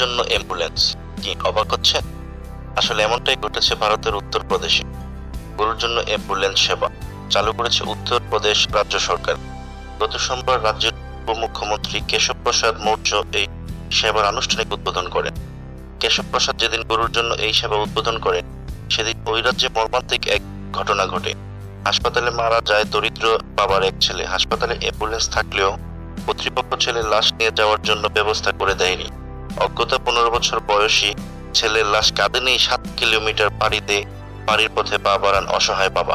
জন্য অ্যাম্বুলেন্স কি, অবাক হচ্ছে আসলে এমনটাই ঘটেছে ভারতের উত্তরপ্রদেশে। গরুর জন্য অ্যাম্বুলেন্স সেবা চালু করেছে উত্তরপ্রদেশ রাজ্য সরকার। গত সোমবার রাজ্যের উপমুখ্যমন্ত্রী কেশব প্রসাদ মৌর্য এই সেবার আনুষ্ঠানিক উদ্বোধন করেন। কেশব প্রসাদ যেদিন গরুর জন্য এই সেবা উদ্বোধন করেন, সেদিন ওই রাজ্যে মর্মান্তিক এক ঘটনা ঘটে। হাসপাতালে মারা যায় দরিদ্র বাবার এক ছেলে। হাসপাতালে অ্যাম্বুলেন্স থাকলেও কর্তৃপক্ষ ছেলের লাশ নিয়ে যাওয়ার জন্য ব্যবস্থা করে দেয়নি। অজ্ঞতা পনেরো বছর বয়সী ছেলের লাশ কাঁধে নিয়ে সাত কিলোমিটার পাড়িতে বাড়ির পথে পা বাড়ান অসহায় বাবা।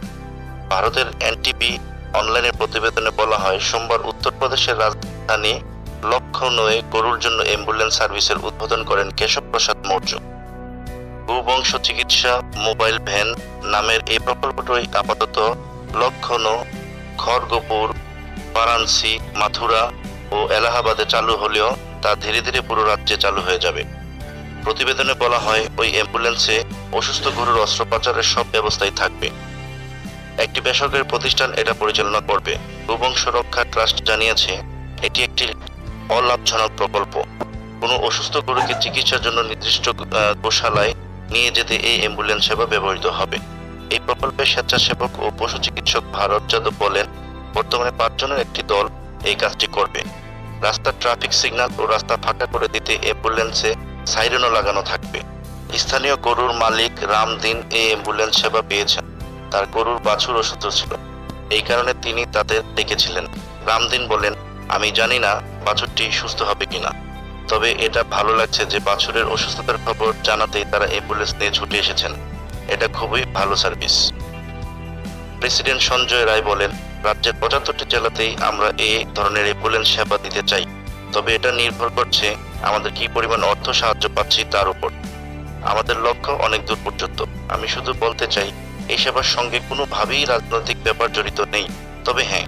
ভারতের এনটিভি অনলাইনের প্রতিবেদনে বলা হয়, সোমবার উত্তরপ্রদেশের রাজধানী লক্ষনৌয়ে গরুর জন্য অ্যাম্বুলেন্স সার্ভিসের উদ্বোধন করেন কেশব প্রসাদ মৌর্য। গোবংশ চিকিৎসা মোবাইল ভ্যান নামের এই প্রকল্পটি আপাতত লক্ষনৌ খড়গপুর, বারাণসী, মাথুরা ও এলাহাবাদে চালু হলেও তা ধীরে ধীরে পুরো রাজ্যে চালু হয়ে যাবে। প্রতিবেদনে বলা হয়, ওই অ্যাম্বুলেন্সে অসুস্থ গরুর অস্ত্রোপচারের সব ব্যবস্থাই থাকবে। একটি বেসরকারি প্রতিষ্ঠান এটা পরিচালনা করবে। গোবংশ রক্ষা ট্রাস্ট জানিয়েছে, এটি একটি অলাভজনক প্রকল্প। কোনো অসুস্থ গরুকে চিকিৎসার জন্য নির্দিষ্ট গোশালায় নিয়ে যেতে এই অ্যাম্বুলেন্স সেবা ব্যবহৃত হবে। এই প্রকল্পের স্বেচ্ছাসেবক ও পশু চিকিৎসক ভারত যাদব বলেন, বর্তমানে পাঁচজনের একটি দল এই কাজটি করবে। রাস্তার ট্রাফিক সিগন্যাল ও রাস্তা ফাঁকা করে দিতে অ্যাম্বুলেন্সে সাইরেনও লাগানো থাকবে। স্থানীয় গরুর মালিক রামদিন এই অ্যাম্বুলেন্স সেবা পেয়েছেন। তার গরুর বাছুর অসুস্থ ছিল। এই কারণে তিনি তাদের ডেকেছিলেন। রামদিন বলেন, আমি জানি না বাছুরটি সুস্থ হবে কিনা। তবে এটা ভালো লাগছে যে বাছুরের অসুস্থতার খবর জানাতেই তারা অ্যাম্বুলেন্স নিয়ে ছুটে এসেছেন। এটা খুবই ভালো সার্ভিস প্রেসিডেন্ট সঞ্জয় রায় বলেন রাজ্যের পঁচাত্তরটি জেলাতেই আমরা এই ধরনের অ্যাম্বুলেন্স সেবা দিতে চাই। তবে এটা নির্ভর করছে আমাদের কি পরিমাণ অর্থ সাহায্য পাচ্ছি তার উপর। আমাদের লক্ষ্য অনেক দূর পর্যন্ত। আমি শুধু বলতে চাই, এই সেবার সঙ্গে কোনোভাবেই রাজনৈতিক ব্যাপার জড়িত নেই। তবে হ্যাঁ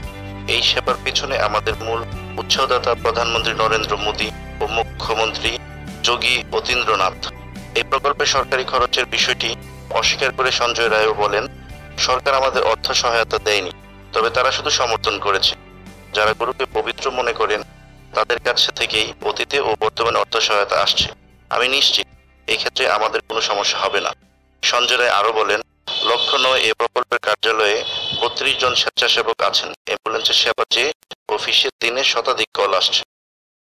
এই সেবার পিছনে আমাদের মূল উৎসাহদাতা প্রধানমন্ত্রী নরেন্দ্র মোদী ও মুখ্যমন্ত্রী যোগী অতীন্দ্রনাথ। এই প্রকল্পে সরকারি খরচের বিষয়টি অস্বীকার করে সঞ্জয় রায়ও বলেন, সরকার আমাদের অর্থ সহায়তা দেয়নি। তবে তারা শুধু সমর্থন করেছে। যারা গুরুকে পবিত্র মনে করেন, তাদের কাছে থেকেই অতীতে ও বর্তমানে অর্থ সহায়তা আসছে। আমি নিশ্চিত এই ক্ষেত্রে আমাদের কোনো সমস্যা হবে না। সঞ্জয় রায় আরও বলেন, লক্ষ্য নয় এ প্রকল্পের কার্যালয়ে বত্রিশ জন স্বেচ্ছাসেবক আছেন। অ্যাম্বুলেন্সের সেবা চেয়ে অফিসে দিনে শতাধিক কল আসছে।